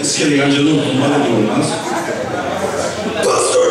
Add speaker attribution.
Speaker 1: Esse é novo, manda de um lance. Pastor!